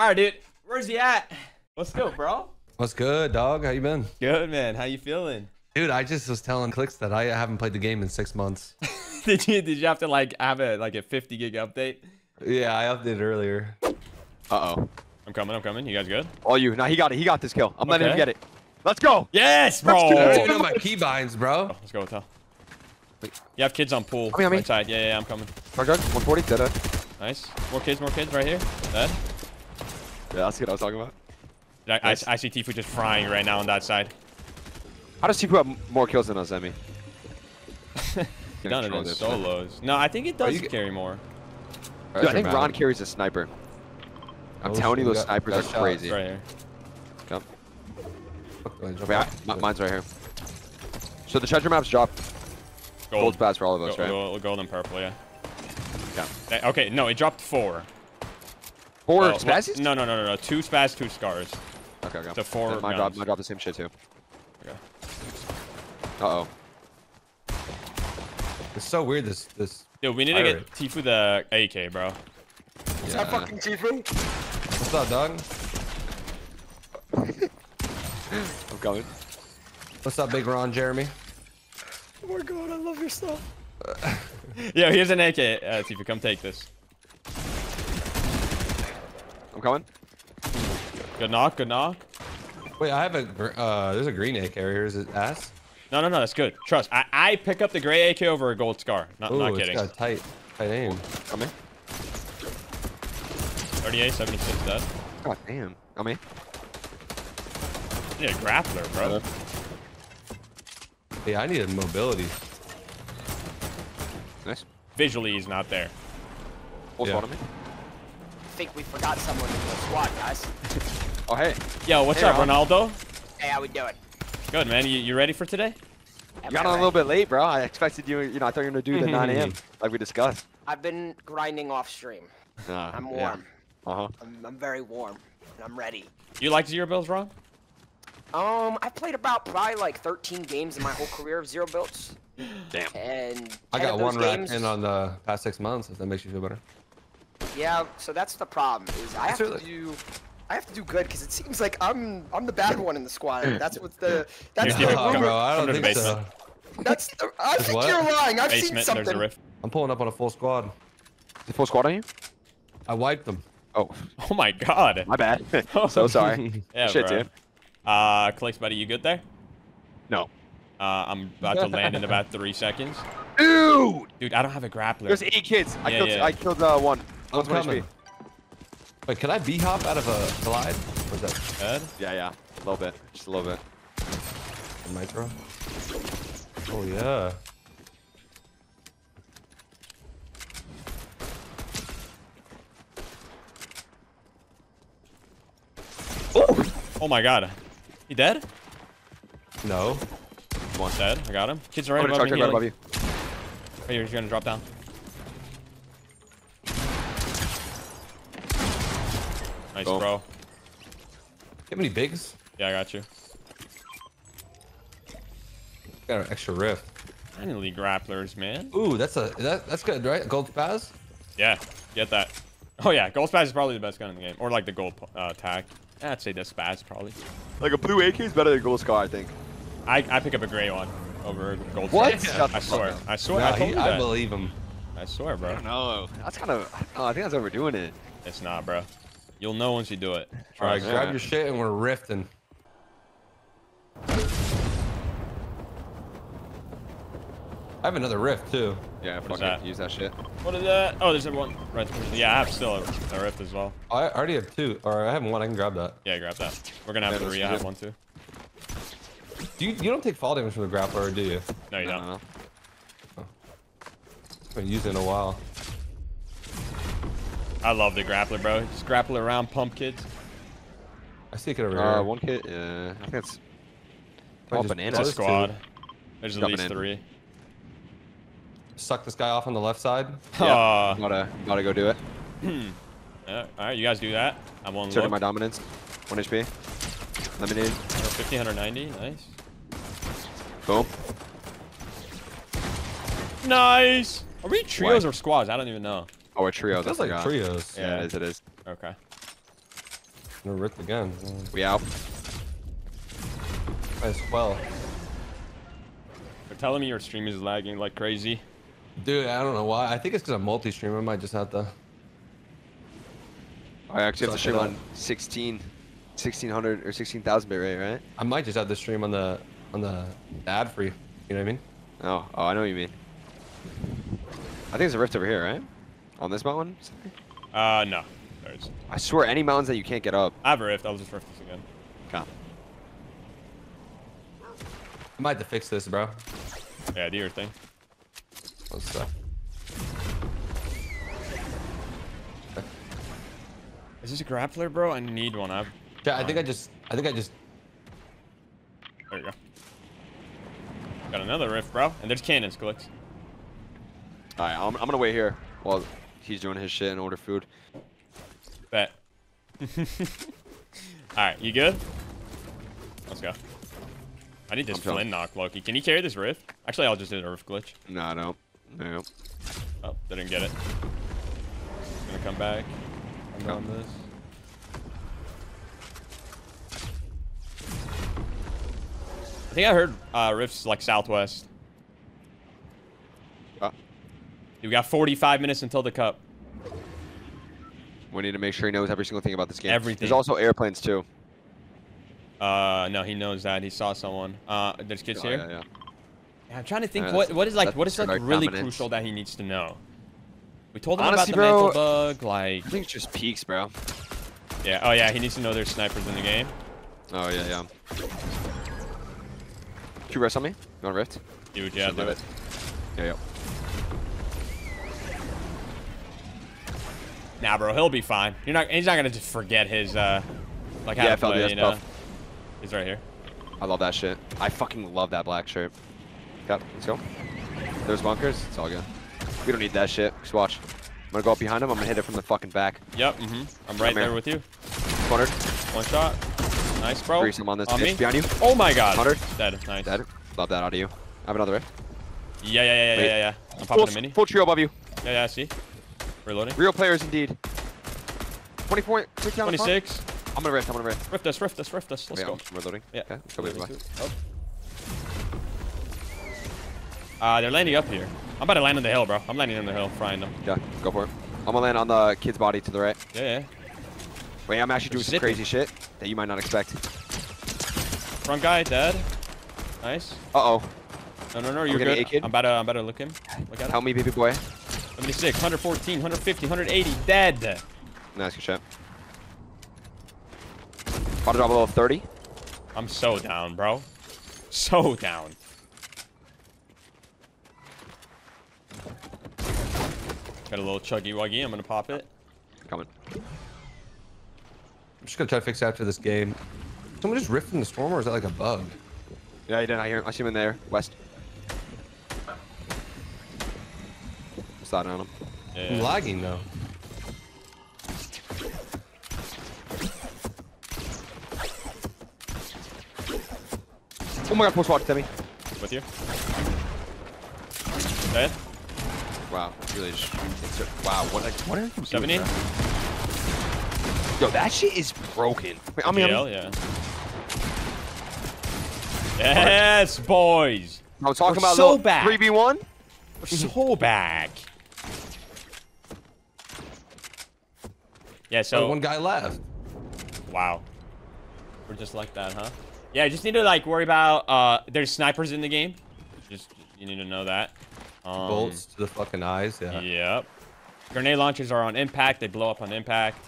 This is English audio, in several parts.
All right, dude. Where's he at? Let's go, bro. What's good, dog? How you been? Good, man. How you feeling? Dude, I just was telling Clix that I haven't played the game in six months. did you did you have to like have a like a 50 gig update? yeah, I updated earlier. Uh-oh. I'm coming. I'm coming. You guys good? All you. Now he got it. He got this kill. I'm letting him get it. Let's go. Yes, bro. I don't Let's even go. know my keybinds, bro. Oh, let's go with hell. Wait. You have kids on pool. I mean, I mean- Right side. Yeah, yeah, yeah, I'm coming. Charge charge. 140. Dead. dead. Nice. More kids. More kids right here. Dead. Yeah, that's what I was talking about. I, I, I see Tfue just frying right now on that side. How does Tfue have more kills than us, Zemie? Done it control in this. solos. No, I think it does you get- carry more. Dude, I think Ron carries a sniper. I'm Oh, telling you, those got- snipers are shots. crazy. It's right here. Come. Wait, Wait, I, mi- mine's right here. So the treasure maps drop Gold. gold spats for all of us, Go- right? Gold, gold and purple, yeah. Yeah. Eh, Okay, no, it dropped four. Four Well. No, no, no, no, no. Two spaz, two scars. Okay, okay. So four Then mine drop, guns. mine drop the same shit too. Okay. Uh-oh. It's so weird. This this. Dude, we need to get Tfue the AK, bro. Is that fucking Tfue? What's up, dog? I'm coming. What's up, Big Ron Jeremy? Oh my god, I love your stuff. Yeah, here's an AK, uh, Tfue. Come take this. I'm coming. Good knock, good knock. Wait, I have a. Uh, there's a green AK here. Is it ass? No, no, no, that's good. Trust. I, I pick up the gray AK over a gold scar. Not, Ooh, not it's kidding. got tight, tight aim. Coming. 38, 76 dead. God damn. Coming. I need a grappler, bro. Yeah, I needed mobility. Nice. Visually, he's not there. Full Yeah. squad on me. Think we forgot someone in the squad, guys. Oh, hey. Yo, what's Hey, up, Ron. Ronaldo? Hey, how we doing? Good, man. You, you ready for today? You got on a little bit late, bro. I expected you, you know, I thought you were going to do the 9 a.m. like we discussed. I've been grinding off stream. Uh, I'm yeah. warm. Uh-huh. I'm, I'm very warm. And I'm ready. You like zero bills, Ron? Um, I played about probably like 13 games in my whole career of zero builds. Damn. And I got of those one rack games, in on the past six months. If that makes you feel better. Yeah, so that's the problem. Is I have That's to do. I have to do good because it seems like I'm I'm the bad one in the squad. That's what the that's Yeah, the Come rumor. bro, I come don't to the think so. basement. That's the, I Is think what? you're lying. I've seen Basement, there's a something. rift. I'm pulling up on a full squad. The full squad on you? I wiped them. Oh, Oh my god. my bad. so sorry. Yeah, Shit, bro. dude. Uh, Clix, buddy, you good there? No. Uh, I'm about to land in about three seconds. Dude! Dude, I don't have a grappler. There's eight kids. I Yeah, killed, yeah. I killed uh, one. I'm coming. HP. Wait, can I B hop out of a glide? What's that? Dead? Yeah, yeah. A little bit. Just a little bit. A nitro? Oh yeah. Oh Oh my god. He dead? No. One's dead. I got him. Kids are I'm right gonna above charge me. right above you. Right here, he's gonna drop down. Nice, Boom. bro. Give me bigs. Yeah, I got you. Got an extra rift. Finally, grapplers, man. Ooh, that's a that that's good, right? Gold spaz. Yeah, get that. Oh yeah, gold spaz is probably the best gun in the game, or like the gold uh, attack. Yeah, I'd say the spaz probably. Like a blue AK is better than gold scar, I think. I I pick up a gray one over gold. What? Spaz. I swear. I swear. Nah, I told he- you I that. believe him. I swear, bro. No. That's kind of. Oh, I think that's overdoing it. It's not, bro. You'll know once you do it. All right, grab Yeah. your shit and we're rifting. I have another rift too. Yeah, What is fuck that? it. Use that shit. What is that? Oh, there's a one right there. Yeah, I have still a, a rift as well. I already have two, or I have one. I can grab that. Yeah, grab that. We're gonna have Yeah, let's three. I have one too. Do you? You don't take fall damage from the grappler, do you? No, you No, don't. no, no. Been using it in a while. I love the grappler, bro. Just grapple around, pump kids. I see it over Uh, one kit. Yeah, I think it's. I Oh, just- bananas. It's a two. squad. There's at Dropping least three. Suck this guy off on the left side. Yeah. Aw. Gotta, gotta go do it. Yeah, all right, you guys do that. I'm on Asserting look. my dominance. One HP. Lemonade. 1590, nice. Boom. Nice. Are we trios Why? or squads? I don't even know. Oh, we're trios. I Feels like forgot. trios. Yeah, it is. It is. Okay. No ripped again. We out. As well. They're telling me your stream is lagging like crazy. Dude, I don't know why. I think it's because I'm multi-stream. I might just have to. I actually have to stream on 16, 1600 or 16,000 bit rate, right? I might just have to stream on the on the ad free. You know what I mean? Oh, oh, I know what you mean. I think there's a rift over here, right? On this mountain? Uh, no. There's. I swear, any mountains that you can't get up. I have a rift. I'll just rift this again. Come. I might have to fix this, bro. Yeah, do your thing. What's up? Is this a grappler, bro? I need one. I've. Yeah, I think I just. I think I just. There you go. Got another rift, bro. And there's cannons, Clix. All right, I'm, I'm gonna wait here while he's doing his shit and order food. Bet. Alright, you good? Let's go. I need this I'm flint knock, Loki. Can you carry this rift? Actually, I'll just do the rift glitch. No, no, no. Oh, they didn't get it. Gonna come back. I'm on this. I think I heard uh, rifts like southwest. Uh, We got 45 minutes until the cup. we need to make sure he knows every single thing about this game. Everything. There's also airplanes too. Uh, no, he knows that. He saw someone. Uh, there's kids Oh, here. yeah, yeah. Yeah, I'm trying to think Yeah, what what is like what is like really dominance. crucial that he needs to know. We told him Honestly, about the bro- mental bug, like I think it's just peaks, bro. yeah, oh yeah, he needs to know there's snipers in the game. Oh yeah, yeah. You rest on me? You want rift? Dude, yeah, do do it. Yeah, yeah. Nah, bro, he'll be fine. You're not. He's not gonna just forget his uh, like how Yeah, to play. You know, he's right here. I love that shit. I fucking love that black shirt. Yep, let's go. There's bunkers. It's all good. We don't need that shit. Just watch. I'm gonna go up behind him. I'm gonna hit it from the fucking back. Yep. Mm-hmm. I'm right there with you. 100. One shot. Nice, bro. Him on this on bitch. me. Behind you. Oh my god. 100. Dead. Nice. Dead. Love that out of you. I have another rift. Yeah, yeah, yeah, yeah, Wait. yeah, yeah. I'm Full, popping a mini. full trio above you. Yeah, yeah. I See. Reloading. Real players indeed. 24. quick down 26. I'm gonna rift. I'm gonna rift. Rift us, rift us, rift us. Let's Wait, go. I'm reloading. Yeah. Okay, let's go. Wait, wait. Oh. Uh, they're landing up here. I'm about to land on the hill, bro. I'm landing on the hill, frying them. Yeah, go for it. I'm gonna land on the kid's body to the right. Yeah, yeah. Wait, I'm actually doing some crazy shit that you might not expect. Front guy, dead. Nice. Uh-oh. No, no, no, you're good. I'm about to, I'm about to look him. Look at him. Help me, baby boy. 76, 114, 150, 180, dead. Nice, good shot. Auto drop a level 30. I'm so down, bro. So down. Got a little chuggy wuggy. I'm gonna pop it. Coming. I'm just gonna try to fix it after this game. Someone just riffed in the storm, or is that like a bug? Yeah, he did. I hear him. I see him in there. West. Slide on him. I'm lagging though. Oh my god, post watch, Zemie. With you. Dead. Wow, really just. It's a, wow, what, like, what are you doing? 70. bro? Yo, that shit is broken. Wait, I'm GL, in. yeah. Yes, boys. I'm talking We're about so little back. 3v1. We're so back. Yeah, So so one guy left. wow. We're just like that, huh? Yeah, just need to like worry about uh there's snipers in the game. Just you need to know that. Um, Bolts to the fucking eyes. Yeah. Yep. Grenade launchers are on impact. They blow up on impact.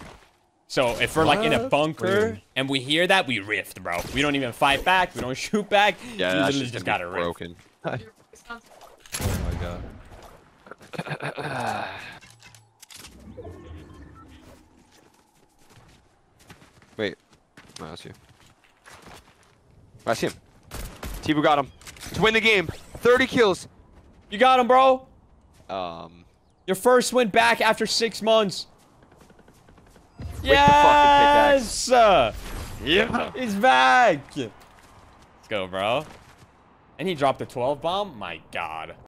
So if we're like in a bunker and we hear that, we rift, bro. We don't even fight back. We don't shoot back. Yeah, we that literally just got be to rift. broken. Oh my god. No, that's you. I see him. Tfue got him. To win the game. 30 kills. You got him, bro. Um, Your first win back after six months. the fucking yes! Uh, yeah. He's back. Let's go, bro. And he dropped a 12 bomb? My god.